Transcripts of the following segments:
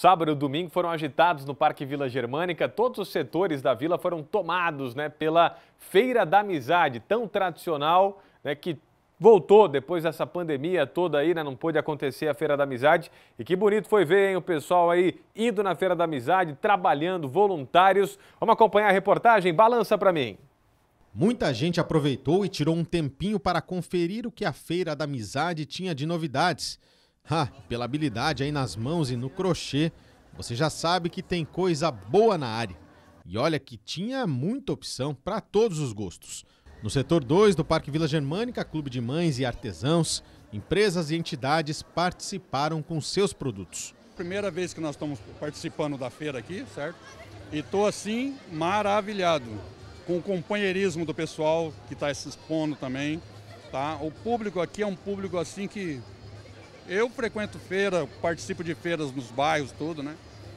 sábado e domingo foram agitados no Parque Vila Germânica. Todos os setores da vila foram tomados né, pela Feira da Amizade, tão tradicional, né, que voltou depois dessa pandemia toda aí, né? Não pôde acontecer a Feira da Amizade. E que bonito foi ver, hein, o pessoal aí indo na Feira da Amizade, trabalhando, voluntários. Vamos acompanhar a reportagem? Balança para mim. Muita gente aproveitou e tirou um tempinho para conferir o que a Feira da Amizade tinha de novidades. Pela habilidade aí nas mãos e no crochê, você já sabe que tem coisa boa na área. E olha que tinha muita opção para todos os gostos. No setor 2 do Parque Vila Germânica, Clube de Mães e Artesãos, empresas e entidades participaram com seus produtos. Primeira vez que nós estamos participando da feira aqui, certo? E estou assim maravilhado com o companheirismo do pessoal que está se expondo também. Tá? O público aqui é um público assim que eu frequento feira, participo de feiras nos bairros, tudo, né?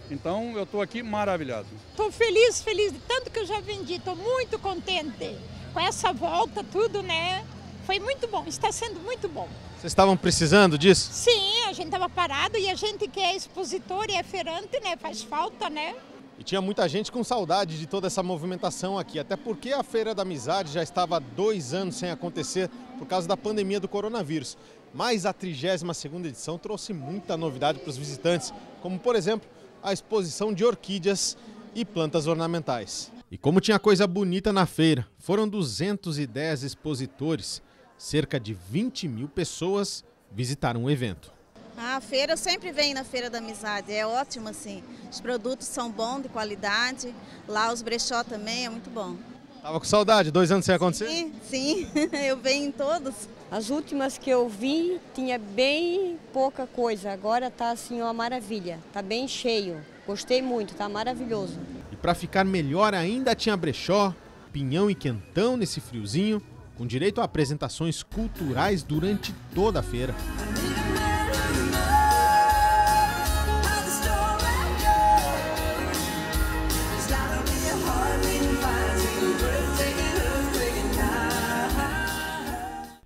Então eu estou aqui maravilhado. Estou feliz, feliz de tanto que eu já vendi, estou muito contente com essa volta, tudo, né? Foi muito bom, está sendo muito bom. Vocês estavam precisando disso? Sim, a gente estava parado e a gente que é expositor e é feirante, né? Faz falta, né? E tinha muita gente com saudade de toda essa movimentação aqui, até porque a Feira da Amizade já estava há dois anos sem acontecer por causa da pandemia do coronavírus. Mas a 32ª edição trouxe muita novidade para os visitantes, como por exemplo a exposição de orquídeas e plantas ornamentais. E como tinha coisa bonita na feira, foram 210 expositores, cerca de 20 mil pessoas visitaram o evento. A feira sempre vem na Feira da Amizade, é ótimo assim. Os produtos são bons, de qualidade. Lá os brechó também é muito bom. Tava com saudade, dois anos sem acontecer? Sim, sim, eu venho em todos. As últimas que eu vi tinha bem pouca coisa, agora tá assim uma maravilha, tá bem cheio. Gostei muito, tá maravilhoso. E para ficar melhor ainda tinha brechó, pinhão e quentão nesse friozinho, com direito a apresentações culturais durante toda a feira.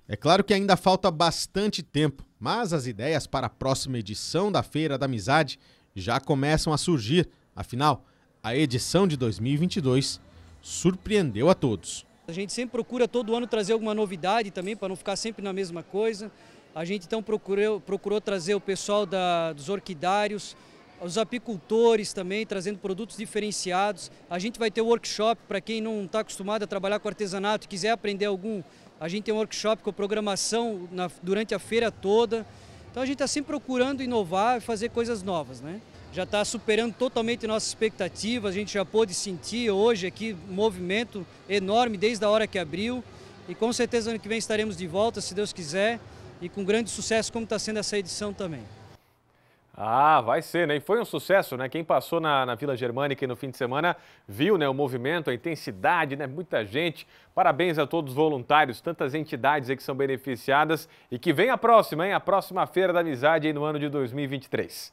É claro que ainda falta bastante tempo, mas as ideias para a próxima edição da Feira da Amizade já começam a surgir. Afinal, a edição de 2022 surpreendeu a todos. A gente sempre procura todo ano trazer alguma novidade também, para não ficar sempre na mesma coisa. A gente então procurou, procurou trazer o pessoal da, dos orquidários, os apicultores também, trazendo produtos diferenciados. A gente vai ter workshop para quem não está acostumado a trabalhar com artesanato e quiser aprender algum a gente tem um workshop com programação na, durante a feira toda. Então a gente está sempre procurando inovar e fazer coisas novas, né? Já está superando totalmente nossas expectativas, a gente já pôde sentir hoje aqui um movimento enorme desde a hora que abriu. E com certeza ano que vem estaremos de volta, se Deus quiser, e com grande sucesso como está sendo essa edição também. Ah, vai ser, né? E foi um sucesso, né? Quem passou na, na Vila Germânica no fim de semana viu né, o movimento, a intensidade, né? Muita gente. Parabéns a todos os voluntários, tantas entidades que são beneficiadas. E que vem a próxima, hein? A próxima Feira da Amizade no ano de 2023.